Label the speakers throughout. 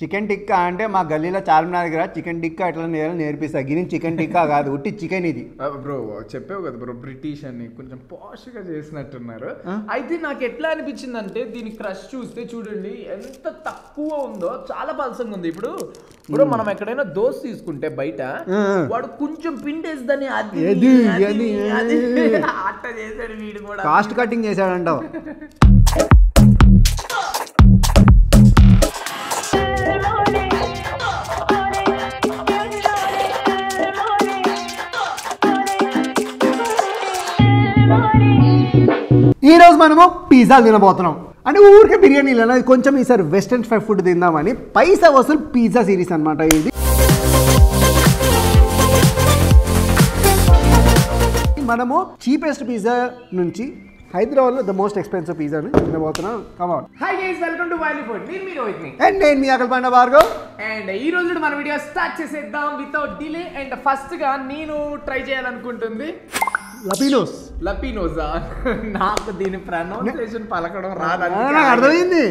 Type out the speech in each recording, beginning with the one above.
Speaker 1: Chicken tikka అంటే మా గల్లీలో చార్మినార్ దగ్గర చికెన్ టిక్కా ఎట్లా నేయాలో నేర్పిస్తా. గిని చికెన్ టిక్కా కాదు ఉట్టి చికెన్ ఇది.
Speaker 2: బ్రో చెప్పావు కదా బ్రో బ్రిటిష్ అని కొంచెం పాష్గా చేసినట్టున్నారు అయితే నాకు ఎట్లా అనిపించింది అంటే దీని క్రష్ చూస్తే చూడండి ఎంత తక్కువ ఉందో చాలా పలసంగా ఉంది. ఇప్పుడు ఇప్పుడు మనం ఎక్కడైనా దోశ తీసుకుంటే బయట. వాడు కొంచెం
Speaker 1: ఎది,
Speaker 2: అది. అట్ట చేశాడు వీడు కూడా.
Speaker 1: Cost cutting చేశాడంటావు. ఈ రోజు మనము పిజ్జాలు తినబోతున్నాం. అంటే ఊరికే బిర్యానీ లేదా. కొంచెం ఈసారి వెస్టర్న్ ఫ్రై ఫుడ్ తిందామని పైసా వసూలు పిజ్జా సిరీస్ అన్నమాట ఇది. మనము చీపెస్ట్ పిజ్జా నుంచి హైదరాబాద్లో ద మోస్ట్ ఎక్స్పెన్సివ్ పిజ్జాని తినబోతున్నాం. Come on
Speaker 2: hi guys welcome to volley food నేను మీరు మీ
Speaker 1: అండ్ నేను మీ అకల్ పండ భార్గవ్.
Speaker 2: అండ్ ఈ రోజు మన వీడియో స్టార్ట్ చేసేద్దాం వితౌట్ డిలే అండ్ ఫస్ట్గా నేను ట్రై చేయాలనుకుంటుంది
Speaker 1: లపీనోస్
Speaker 2: లపీనోజా. నాకు దీని ప్రొనౌన్సియేషన్ పలకడం రాదు
Speaker 1: నాకు అర్థమైంది.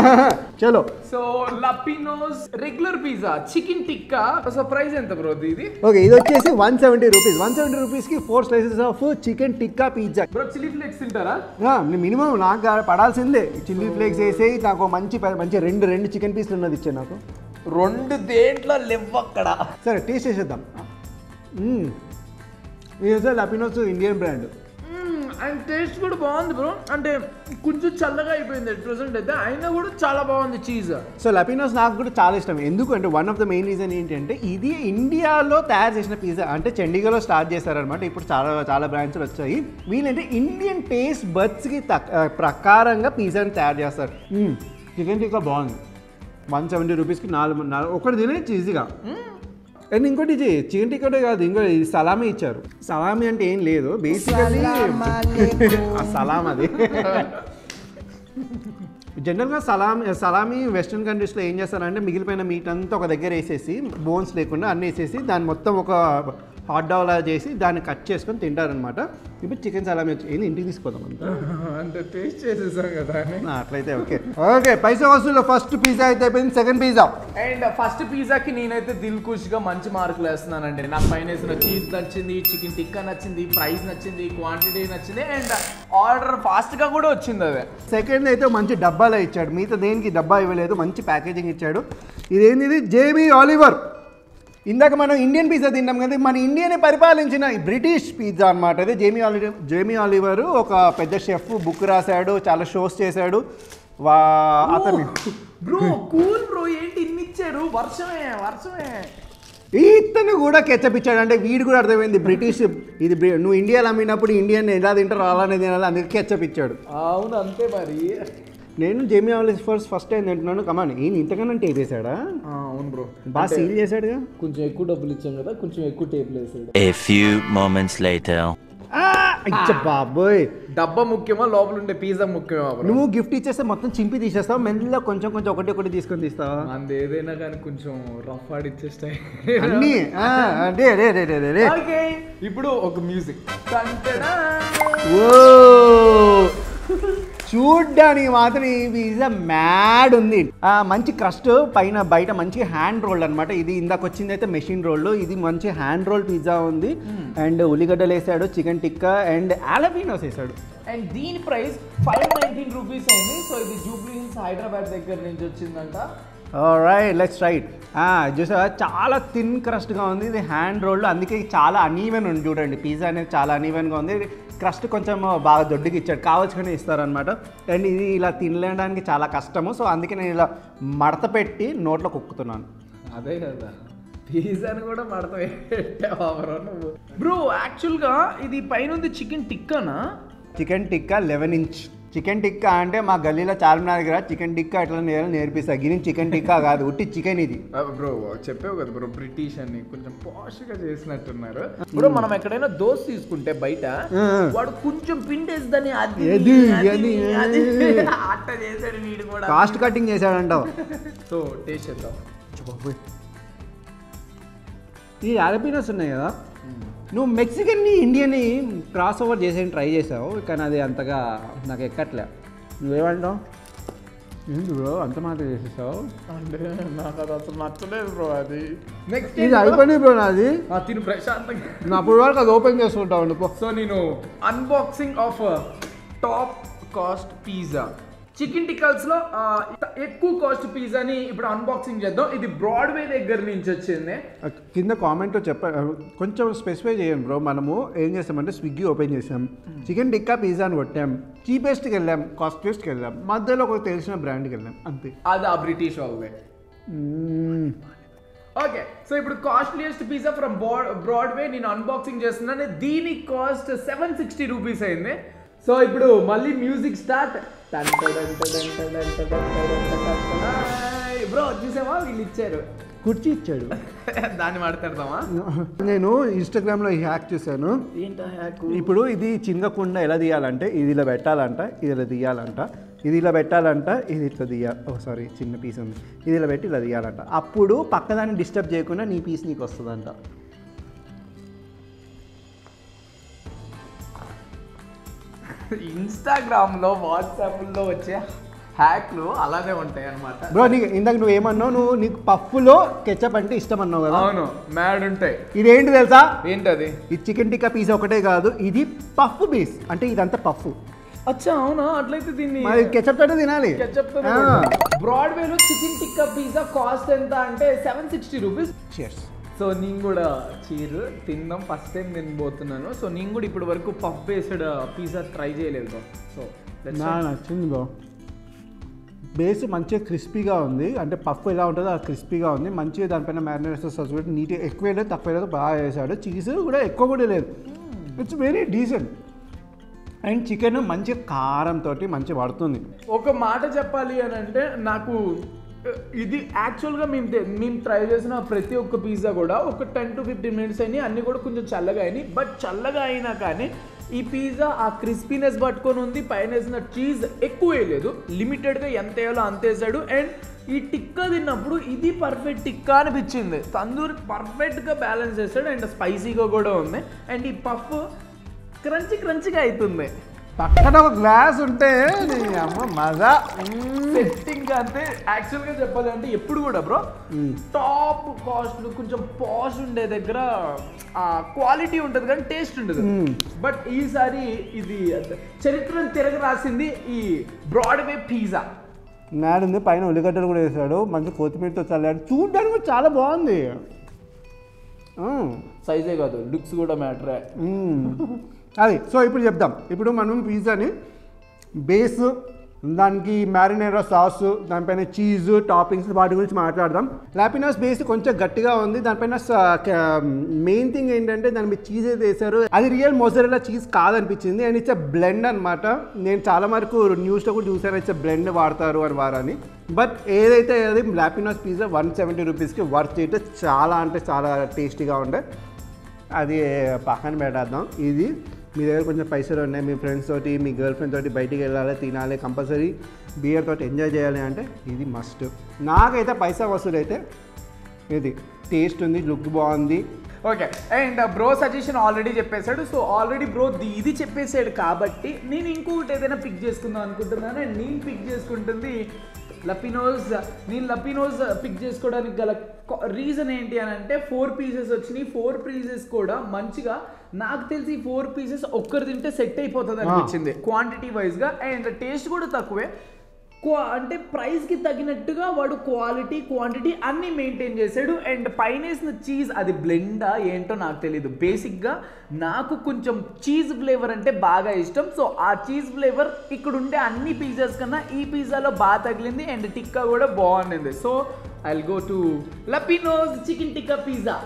Speaker 1: చలో.
Speaker 2: So La Pino'z regular pizza chicken tikka. So price ఎంత బ్రో ఇది?
Speaker 1: ఓకే ఇది వచ్చేసి one seventy rupees. One seventy రూపీస్కి four slices of chicken tikka pizza.
Speaker 2: Bro chilli flakes తింటారా?
Speaker 1: మినిమం నాకు పడాల్సిందే. చిల్లీ ఫ్లేక్స్ వేసి నాకు మంచి మంచి రెండు రెండు చికెన్ పీస్లు ఉన్నది ఇచ్చే నాకు.
Speaker 2: రెండు దేంట్లో లేవు అక్కడ
Speaker 1: సరే టేస్ట్ చేసేద్దాం. ఇది La Pino'z Indian brand.
Speaker 2: And taste కూడా బాగుంది బ్రో అంటే కొంచెం చల్లగా అయిపోయింది ప్రెసెంట్ అయితే. అయినా కూడా చాలా బాగుంది చీజ్
Speaker 1: సో లపినోస్ నాకు కూడా చాలా ఇష్టం. ఎందుకు అంటే one of the main reason ఏంటంటే ఇది ఇండియాలో తయారు చేసిన పిజ్జా అంటే చండీగఢ్లో స్టార్ట్ చేశారనమాట ఇప్పుడు చాలా చాలా బ్రాంచ్లు వచ్చాయి. వీళ్ళంటే ఇండియన్ టేస్ట్ బర్డ్స్కి ప్రకారంగా పిజ్జాని తయారు చేస్తారు. చికెన్ టిక్కా బాగుంది. వన్ సెవెంటీ రూపీస్కి నాలుగు నాలుగు ఒకటి తినేసి ఈజీగా అండ్ ఇంకోటి ఇది చికెన్ టిక్కా కాదు ఇంకో ఇది సలామీ ఇచ్చారు. సలామీ అంటే ఏం లేదు బేసికల్లీ ఆ సలాం అది. జనరల్గా సలామీ సలామీ వెస్ట్రన్ కంట్రీస్లో ఏం చేస్తారంటే మిగిలిపోయిన మీట్ అంతా ఒక దగ్గర వేసేసి బోన్స్ లేకుండా అన్నీ వేసేసి దాన్ని మొత్తం ఒక హాట్ డాగ్లా చేసి దాన్ని కట్ చేసుకొని తింటారనమాట ఇప్పుడు చికెన్ సలామీ వచ్చి ఏంది? ఇంటికి తీసుకోదాం అంతా.
Speaker 2: అంటే టేస్ట్ చేసేసాం కదా
Speaker 1: అట్లయితే ఓకే. ఓకే పైసా వసూలు ఫస్ట్ పిజ్జా అయితే అయిపోయింది సెకండ్ పిజ్జా
Speaker 2: అండ్ ఫస్ట్ పిజ్జాకి నేనైతే దిల్ ఖుష్గా మంచి మార్కులు వేస్తున్నానండి. నాకు పైన వేసిన చీజ్ నచ్చింది చికెన్ టిక్కా నచ్చింది ప్రైస్ నచ్చింది క్వాంటిటీ నచ్చింది అండ్ ఆర్డర్ ఫాస్ట్గా కూడా వచ్చింది అదే.
Speaker 1: సెకండ్ అయితే మంచి డబ్బాలో ఇచ్చాడు. మిగతా దేనికి డబ్బా ఇవ్వలేదు మంచి ప్యాకేజింగ్ ఇచ్చాడు. ఇదేంది ఇది? జేబీ ఆలివర్ ఇందాక మనం ఇండియన్ పిజ్జా తిన్నాం కదా మన ఇండియాని పరిపాలించిన బ్రిటిష్ పిజ్జా అనమాట అది జేమీ ఆలివర్ జేమీ ఆలివర్ ఒక పెద్ద షెఫ్ బుక్ రాశాడు చాలా షోస్ చేశాడు. వా అతను.
Speaker 2: బ్రో కూల్ బ్రో ఏంటి ఇన్ని ఇచ్చారు? వర్షమే వర్షమే.
Speaker 1: ఇతను కూడా కెచ్చప్ ఇచ్చాడు. అంటే వీడు కూడా అర్థమైంది బ్రిటిష్ ఇది నువ్వు ఇండియాలో అమ్మినప్పుడు ఇండియన్ ఎలా తింటారో అలానే తినాలి అందుకే కెచ్చప్ ఇచ్చాడు.
Speaker 2: అవును అంతే మరి.
Speaker 1: నేను జేమీ ఆలివర్ ఫస్ట్ టైం తింటున్నాను. కమాన్ ఈయన ఇంతకన్నా టేప్ వేసాడా
Speaker 2: అవును బ్రో
Speaker 1: బాగా సీల్ చేశాడుగా?
Speaker 2: కొంచెం ఎక్కువ డబ్బులు ఇచ్చాం కదా కొంచెం ఎక్కువ టేబుల్ వేసాడు.
Speaker 3: Moments later.
Speaker 1: ఆ, ఇచ్చ బాబోయ్.
Speaker 2: డబ్బా ముఖ్యమా లోపల ఉండే పిజ్జా ముఖ్యమా బ్రో
Speaker 1: నువ్వు గిఫ్ట్ ఇచ్చేస్తే మొత్తం చింపి తీసేస్తావు? మెల్లగా కొంచెం కొంచెం ఒకటి ఒకటి తీసుకొని తీస్తావా?
Speaker 2: మనది ఏదైనా కానీ కొంచెం రఫ్ ఆడిచ్చేస్తాయి
Speaker 1: అన్నీ ఆ, అదే అదే అదే అదే అదే.
Speaker 2: ఇప్పుడు ఒక మ్యూజిక్
Speaker 1: ఓ చూడ్డానికి మాత్రం ఈ పిజ్జా మ్యాడ్ ఉంది. మంచి క్రస్ట్ పైన బయట మంచి హ్యాండ్ రోల్ అనమాట ఇది ఇందాక వచ్చింది అయితే మెషిన్ రోల్ ఇది మంచి హ్యాండ్ రోల్ పిజ్జా ఉంది. అండ్ ఉల్లిగడ్డలు వేసాడు చికెన్ టిక్కా అండ్ ఆలపీనోస్ వేసాడు.
Speaker 2: అండ్ దీని ప్రైస్ ఫైవ్ నైన్టీన్ రూపీస్ అయింది సో ఇది జూబ్లీ హిల్స్ హైదరాబాద్ దగ్గర నుంచి వచ్చిందంట.
Speaker 1: రైట్ లెట్స్ రైట్ చూసా చాలా థిన్ క్రస్ట్గా ఉంది. ఇది హ్యాండ్ రోల్ అందుకే చాలా అనీవెన్ ఉంది చూడండి. పిజ్జా అనేది చాలా అనీవెన్గా ఉంది. క్రస్ట్ కొంచెం బాగా దొడ్డుకి ఇచ్చాడు. కావాల్సుకుని ఇస్తారనమాట అండ్ ఇది ఇలా తినలేడానికి చాలా కష్టము. సో అందుకే నేను ఇలా మడత పెట్టి నోట్లో కుక్కుతున్నాను.
Speaker 2: అదే కదా. పిజ్జాని కూడా మడత నువ్వు. బ్రో యాక్చువల్గా ఇది పైన chicken టిక్కానా
Speaker 1: chicken tikka eleven inch chicken tikka అంటే మా గల్లీలో చార్మినార్ దగ్గర చికెన్ టిక్కా ఎట్లా నేయాలో నేర్పిస్తా. గిని చికెన్ టిక్కా కాదు ఉట్టి చికెన్ ఇది.
Speaker 2: బ్రో చెప్పావు కదా బ్రో బ్రిటిష్ అని కొంచెం పాష్గా చేసినట్టున్నారు బ్రో మనం ఎక్కడైనా దోశ తీసుకుంటే బయట. వాడు కొంచెం పిండేస్తుందని అది అట్ట చేశాడు వీడు కూడా.
Speaker 1: కాస్ట్ కటింగ్ చేశాడంటావు
Speaker 2: సో టేస్ట్ చేద్దాం.
Speaker 1: ఈ అలపీనస్ ఉన్నాయి కదా. నువ్వు మెక్సికన్ని ఇండియన్ని క్రాస్ ఓవర్ చేసేది ట్రై చేసావు కానీ అది అంతగా నాకు ఎక్కట్లే. నువ్వేమంటావు? ఏంటి బ్రో అంత మాట చేసేసావు?
Speaker 2: అంటే నాకు అది అసలు నచ్చలేదు బ్రో అది. నెక్స్ట్
Speaker 1: ఇది అయిపోయింది బ్రో నాది.
Speaker 2: తిను ప్రశాంతంగా.
Speaker 1: నా అప్పుడు వరకు అది ఓపెన్ చేసుకుంటా ఉండు పో.
Speaker 2: సో నేను unboxing of top cost pizza chicken టిక్కల్స్లో ఆ, ఎక్కువ కాస్ట్ పిజ్జాని ఇప్పుడు అన్బాక్సింగ్ చేద్దాం. ఇది బ్రాడ్వే దగ్గర నుంచి వచ్చింది.
Speaker 1: కింద కామెంట్ చెప్ప కొంచెం స్పెసిఫై చేయండి బ్రో. మనము ఏం చేస్తామంటే స్విగ్గీ ఓపెన్ చేసాం. చికెన్ టిక్కా పిజ్జా అని కొట్టాం. చీపెస్ట్కి వెళ్ళాం కాస్ట్లెస్ట్కి వెళ్ళాం. మధ్యలో ఒక తెలిసిన బ్రాండ్కి వెళ్ళాం. అంతే.
Speaker 2: అది ఆ బ్రిటిష్ వాళ్ళదే. ఓకే సో ఇప్పుడు కాస్ట్లీయెస్ట్ పిజ్జా ఫ్రమ్ బ్రాడ్వే నేను అన్బాక్సింగ్ చేస్తున్నాను. దీని కాస్ట్ సెవెన్ సిక్స్టీ రూపీస్ అయింది. సో ఇప్పుడు మళ్ళీ మ్యూజిక్ స్టార్ట్ బ్రో చూసావా వీళ్ళు ఇచ్చారు
Speaker 1: కుర్చీ ఇచ్చాడు
Speaker 2: దాన్ని మాట్లాడదామా
Speaker 1: నేను ఇన్స్టాగ్రామ్లో ఈ హ్యాక్ చూశాను
Speaker 2: ఏంటో హ్యాక్
Speaker 1: ఇప్పుడు ఇది చిన్నకుండా ఎలా తీయాలంటే ఇది ఇలా పెట్టాలంట ఇది ఇలా తీయాలంట ఇది ఇలా పెట్టాలంట ఇది ఇట్లా తీయాలి ఓ సారీ చిన్న పీస్ ఉంది ఇది ఇలా పెట్టి ఇలా తీయాలంట అప్పుడు పక్కదాన్ని డిస్టర్బ్ చేయకుండా నీ పీస్ నీకు వస్తుందంట
Speaker 2: ఇన్స్టాగ్రామ్లో వాట్సాప్లో వచ్చే హ్యాక్లు అలానే ఉంటాయి అన్నమాట
Speaker 1: బ్రో నీకు ఇందాక నువ్వు ఏమన్నావు? నువ్వు నీకు పప్పులో కెచప్ అంటే ఇష్టం అన్నావు కదా?
Speaker 2: అవును మ్యాడ్ ఉంటాయి.
Speaker 1: ఇదేంటి తెలుసా?
Speaker 2: ఏంటది?
Speaker 1: ఇది చికెన్ టిక్కా పీస్ ఒకటే కాదు ఇది పఫ్ పీస్. అంటే ఇదంతా పఫ్.
Speaker 2: అచ్చా అవునా? అట్లయితే దీన్ని
Speaker 1: కెచప్ తోటే తినాలి. ఆ.
Speaker 2: బ్రాడ్వేలో చికెన్ టిక్కా పిజ్జా కాస్ట్ ఎంత అంటే సెవెన్ సిక్స్టీ రూపీస్. సో నేను కూడా చీర్ తిందాం ఫస్ట్ టైం నేను పోతున్నాను. సో నేను కూడా ఇప్పటి వరకు పఫ్ బేస్డ్ పిజ్జా ట్రై చేయలేదు సో
Speaker 1: నా నచ్చింది బ్రో బేస్ మంచిగా క్రిస్పీగా ఉంది. అంటే పఫ్ ఎలా ఉంటుందో అది క్రిస్పీగా ఉంది. మంచిగా దానిపైన మ్యారినేట్ సాస్ కూడా నీట్గా ఎక్కువ లేదు తక్కువ లేదు బాగా వేసాడు చీజ్ కూడా ఎక్కువ కూడా లేదు. It's very decent and chicken మంచి కారంతో మంచిగా పడుతుంది
Speaker 2: ఒక మాట చెప్పాలి అని అంటే నాకు ఇది యాక్చువల్గా మేము మేము ట్రై చేసిన ప్రతి ఒక్క పిజ్జా కూడా ఒక టెన్ టు ఫిఫ్టీన్ మినిట్స్ అయినాయి. అన్ని కూడా కొంచెం చల్లగా అయినాయి. బట్ చల్లగా అయినా కానీ ఈ పిజ్జా ఆ క్రిస్పీనెస్ పట్టుకొని ఉంది. పైన వేసిన చీజ్ ఎక్కువ వేయలేదు లిమిటెడ్గా ఎంత వేయాలో అంత వేసాడు. అండ్ ఈ టిక్కా తిన్నప్పుడు ఇది పర్ఫెక్ట్ టిక్కా అనిపించింది. తందూరి పర్ఫెక్ట్గా బ్యాలెన్స్ చేస్తాడు అండ్ స్పైసీగా కూడా ఉంది. అండ్ ఈ పఫ్ క్రంచి క్రంచిగా అవుతుంది
Speaker 1: పక్కన ఒక గ్లాస్ ఉంటే నీ అమ్మ మజా.
Speaker 2: సెట్టింగ్ అంతే యాక్చువల్గా చెప్పాలి అంటే ఎప్పుడు కూడా బ్రో టాప్ కాస్ట్ కొంచెం పాష్ ఉండే దగ్గర క్వాలిటీ ఉంటుంది కానీ టేస్ట్ ఉండదు. బట్ ఈసారి ఇది చరిత్రను తిరగ రాసింది ఈ బ్రాడ్వే పిజ్జా
Speaker 1: నాడు ఉంది పైన ఉల్లిగడ్డలు కూడా వేసాడు మంచి కొత్తిమీరతో చల్లాడు. చూడడానికి కూడా చాలా బాగుంది.
Speaker 2: సైజే కాదు లుక్స్ కూడా మ్యాటరే.
Speaker 1: అది సో ఇప్పుడు చెప్దాం. ఇప్పుడు మనం పిజ్జాని బేస్ దానికి మ్యారినేరా సాస్ దానిపైన చీజ్ టాపింగ్స్ వాటి గురించి మాట్లాడదాం. లాపినాస్ బేస్ కొంచెం గట్టిగా ఉంది. దానిపైన మెయిన్ థింగ్ ఏంటంటే దాని మీద చీజ్ అయితే వేసారు అది రియల్ మొజరెలా చీజ్ కాదనిపించింది. అండ్ ఇట్స్ బ్లెండ్ అనమాట నేను చాలా వరకు న్యూస్లో కూడా చూసాను ఇట్స్ బ్లెండ్ వాడతారు అని వారని బట్ ఏదైతే అది లాపినాస్ పిజ్జా వన్ సెవెంటీ రూపీస్కి వర్త్ అయితే చాలా అంటే చాలా టేస్టీగా ఉండే. అది పక్కన పెట్టేద్దాం. ఇది మీ దగ్గర కొంచెం పైసలు ఉన్నాయి మీ ఫ్రెండ్స్ తోటి మీ గర్ల్ ఫ్రెండ్ తోటి బయటికి వెళ్ళాలి తినాలి కంపల్సరీ బియర్ తోటి ఎంజాయ్ చేయాలి అంటే ఇది మస్ట్ నాకైతే పైసా వసూలు అయితే ఇది టేస్ట్ ఉంది లుక్ బాగుంది.
Speaker 2: Okay and bro suggestion already చెప్పేశాడు. సో ఆల్రెడీ బ్రో ఇది చెప్పేశాడు కాబట్టి నేను ఇంకొకటి ఏదైనా పిక్ చేసుకుందాం అనుకుంటున్నాను. అండ్ నేను పిక్ చేసుకుంటుంది లపినోస్ నేను లపినోస్ పిక్ చేసుకోవడానికి గల రీజన్ ఏంటి అని అంటే ఫోర్ పీసెస్ వచ్చినాయి. ఫోర్ పీసెస్ కూడా మంచిగా నాకు తెలిసి ఫోర్ పీసెస్ ఒక్కరు తింటే సెట్ అయిపోతుంది అనిపించింది. క్వాంటిటీ వైజ్గా అండ్ టేస్ట్ కూడా తక్కువే. క్వా అంటే ప్రైస్కి తగినట్టుగా వాడు క్వాలిటీ క్వాంటిటీ అన్నీ మెయింటైన్ చేశాడు అండ్ పైన వేసిన చీజ్ అది బ్లెండా ఏంటో నాకు తెలియదు బేసిక్గా నాకు కొంచెం చీజ్ ఫ్లేవర్ అంటే బాగా ఇష్టం. సో ఆ చీజ్ ఫ్లేవర్ ఇక్కడ ఉండే అన్ని పిజ్జాస్ కన్నా ఈ పిజ్జాలో బాగా తగిలింది. అండ్ టిక్కా కూడా బాగుండింది. So I go to La Pino'z chicken tikka pizza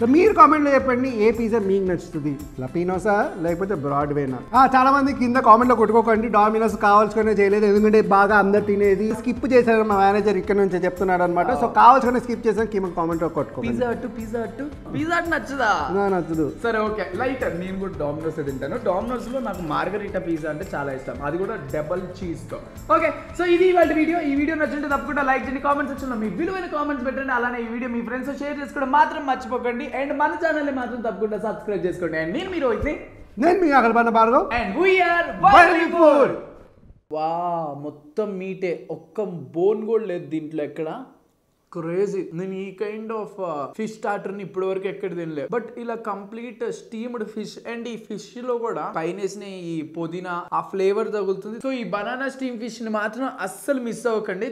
Speaker 1: so మీరు కామెంట్లో చెప్పండి ఏ పిజ్జా మీకు నచ్చుతుంది? లపీనోసా లేకపోతే బ్రాడ్వేనా చాలా మంది కింద కామెంట్లో కొట్టుకోకండి డామినోస్ కావాల్సుకునే చేయలేదు ఎందుకంటే బాగా అందరు తినేది. స్కిప్ చేశారు మా మేనేజర్ ఇక్కడ నుంచి చెప్తున్నాడు అనమాట సో కావాల్సుకునే స్కిప్ చేసాను కింద కామెంట్లో కొట్టుకోకండి.
Speaker 2: పిజ్జా అట్టు పిజ్జా అట్టు పిజ్జా అట్టు నచ్చదా?
Speaker 1: నా నచ్చదు.
Speaker 2: సరే ఓకే. లైట్ నేను కూడా డామినోస్ తింటాను. డామినోస్లో నాకు మార్గరీటా పిజ్జా అంటే చాలా ఇష్టం. అది కూడా డబల్ చీజ్తో. ఓకే సో ఇది ఇవాళ వీడియో. ఈ వీడియో నచ్చుంటే తప్పకుండా లైక్ చేయండి. కామెంట్ సెక్షన్లో మీ విలువైన కామెంట్స్ పెట్టండి. అలానే ఈ వీడియో మీ ఫ్రెండ్స్ షేర్ చేసుకోవడం మాత్రం మర్చిపోకండి. అండ్ మన ఛానల్ మాత్రం తప్పకుండా సబ్స్క్రైబ్ చేసుకోండి. అండ్ నేను మీరు అయితే
Speaker 1: నేను మీ పన్న భార్గవ్.
Speaker 2: And we are
Speaker 1: Bollywood.
Speaker 2: వా మొత్తం మీటే ఒక్క బోన్ కూడా లేదు దీంట్లో ఎక్కడ? క్రేజీ నేను ఈ కైండ్ ఆఫ్ ఫిష్ స్టార్టర్ని ఇప్పటి వరకు ఎక్కడ తినలేదు. బట్ ఇలా కంప్లీట్ స్టీమ్డ్ ఫిష్ అండ్ ఈ ఫిష్లో కూడా పైన ఈ పుదీనా ఆ ఫ్లేవర్ తగులుతుంది. సో ఈ బనానా స్టీమ్ ఫిష్ని మాత్రం అస్సలు మిస్ అవ్వకండి.